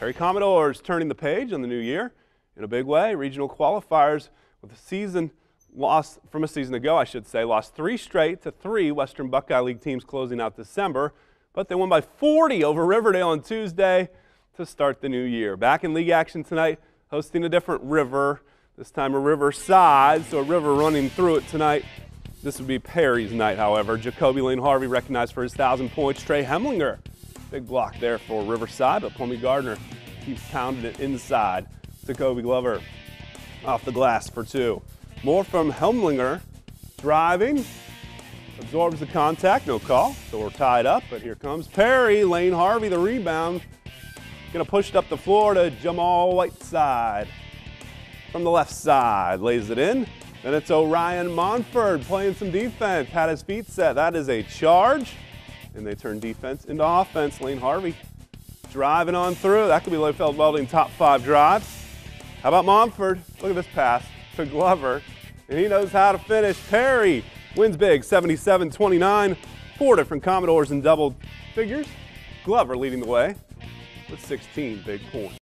Perry Commodores turning the page on the new year in a big way. Regional qualifiers with a season lost from a season ago, I should say, lost three straight to three Western Buckeye League teams closing out December, but they won by 40 over Riverdale on Tuesday to start the new year. Back in league action tonight, hosting a different river, this time a riverside, so a river running through it tonight. This would be Perry's night, however. Jacoby Lane Harvey recognized for his 1,000 points. Trey Hemlinger, big block there for Riverside, but Plummy Gardner keeps pounding it inside. to Kobe Glover off the glass for two. More from Hemlinger, driving, absorbs the contact, no call, so we're tied up, but here comes Perry, Lane Harvey, the rebound. Gonna push it up the floor to Jamal Whiteside. From the left side, lays it in, then it's Orion Monford playing some defense, had his feet set. That is a charge. And they turn defense into offense. Lane Harvey driving on through. That could be Liefeld Welding top five drives. How about Momford? Look at this pass to Glover. And he knows how to finish. Perry wins big, 77-29. Four different Commodores in double figures. Glover leading the way with 16 big points.